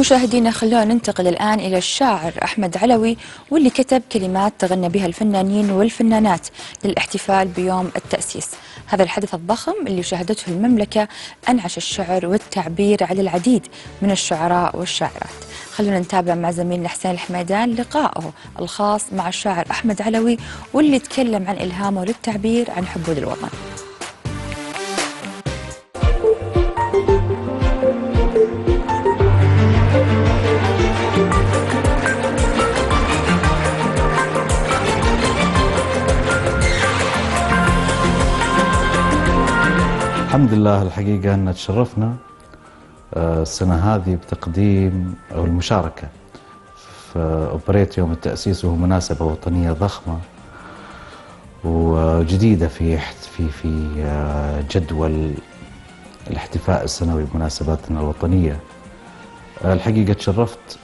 مشاهدينا خلونا ننتقل الآن إلى الشاعر أحمد علوي واللي كتب كلمات تغنى بها الفنانين والفنانات للاحتفال بيوم التأسيس. هذا الحدث الضخم اللي شهدته المملكة أنعش الشعر والتعبير على العديد من الشعراء والشاعرات. خلونا نتابع مع زميلنا حسين الحميدان لقائه الخاص مع الشاعر أحمد علوي واللي تكلم عن إلهامه للتعبير عن حبه للوطن. الحمد لله الحقيقة أن تشرفنا آه، السنة هذه بتقديم أو المشاركة في أوبريت يوم التأسيس وهو مناسبة وطنية ضخمة وجديدة في في في آه، جدول الاحتفاء السنوي بمناسباتنا الوطنية. آه، الحقيقة تشرفت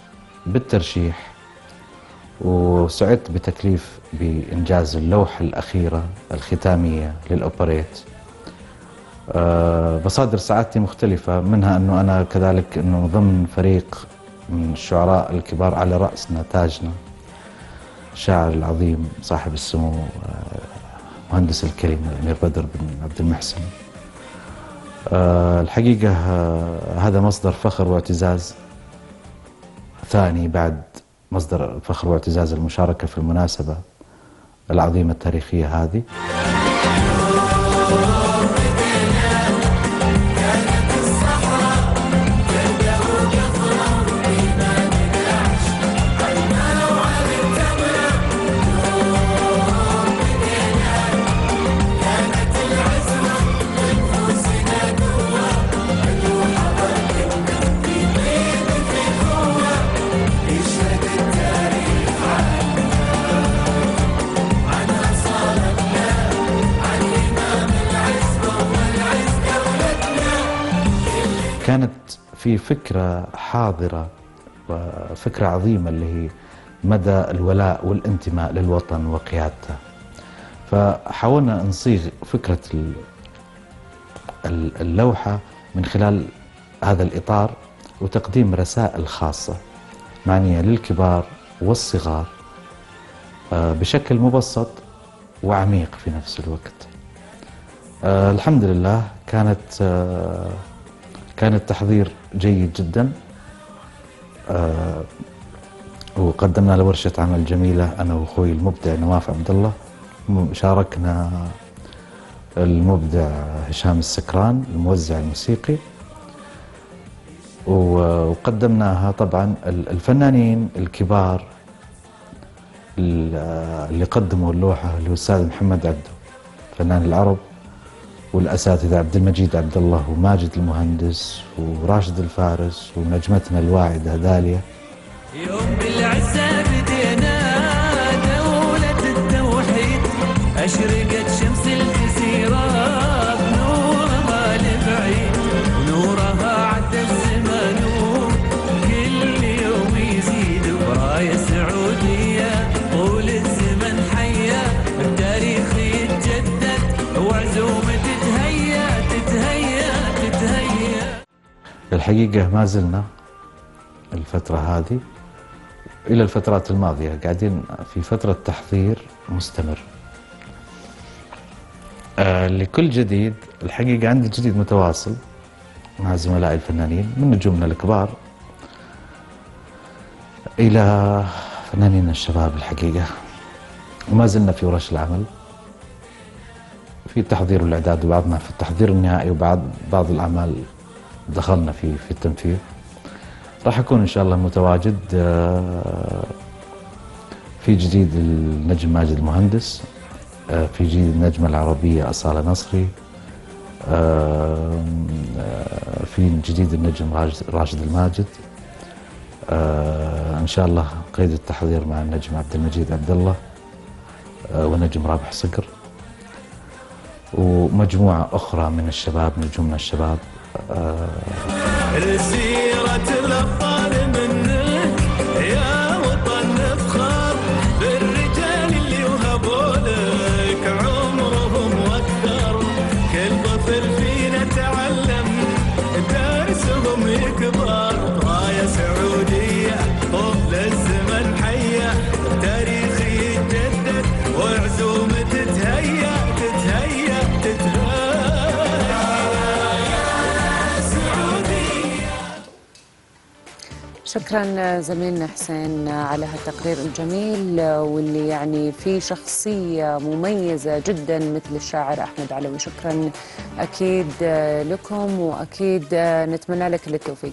بالترشيح وسعدت بتكليف بإنجاز اللوحة الأخيرة الختامية للأوبريت. آه، سعادتي مختلفة منها أنه أنا كذلك أنه ضمن فريق من الشعراء الكبار على رأسنا تاجنا الشاعر العظيم صاحب السمو آه، مهندس الكلمة الأمير بدر بن عبد المحسن. آه، الحقيقة هذا مصدر فخر واعتزاز. ثاني بعد مصدر الفخر واعتزاز المشاركة في المناسبة العظيمة التاريخية هذه. كانت في فكرة حاضرة وفكرة عظيمة اللي هي مدى الولاء والانتماء للوطن وقيادته. فحاولنا نصيغ فكرة اللوحة من خلال هذا الإطار وتقديم رسائل خاصة معنية للكبار والصغار آه، بشكل مبسط وعميق في نفس الوقت. آه، الحمد لله كانت آه، كان التحضير جيد جدا. آه وقدمنا له ورشة عمل جميلة أنا وأخوي المبدع نواف عبد الله. شاركنا المبدع هشام السكران الموزع الموسيقي. وقدمناها طبعا الفنانين الكبار اللي قدموا اللوحة الأستاذ محمد عبده فنان العرب. والأساتذة عبد المجيد عبد الله وماجد المهندس وراشد الفارس ونجمتنا الواعدة داليا. يوم بالعزة بدينا دولة التوحيد أشرقت الحقيقة ما زلنا الفترة هذه إلى الفترات الماضية قاعدين في فترة تحضير مستمر. آه لكل جديد الحقيقة عندي جديد متواصل مع زملائي الفنانين من نجومنا الكبار إلى فنانين الشباب الحقيقة. وما زلنا في ورش العمل في التحضير والإعداد وبعضنا في التحضير النهائي وبعض بعض الأعمال. دخلنا في في التنفيذ. راح أكون إن شاء الله متواجد آه، في جديد النجم ماجد المهندس آه، في جديد النجمة العربية أصالة نصري آه، في جديد النجم راشد الماجد. إن شاء الله قيد التحضير مع النجم عبد المجيد عبد الله ونجم رابح صقر. ومجموعة أخرى من الشباب نجومنا الشباب. رسيرة الأبطال منك يا وطن نفخر بالرجال اللي وهبوا عمرهم وأكثر. كل طفل فينا تعلم درسهم يكبر. شكرا زميلنا حسين على هالتقرير الجميل واللي يعني فيه شخصية مميزة جدا مثل الشاعر أحمد علوي. شكرا أكيد لكم وأكيد نتمنى لك التوفيق.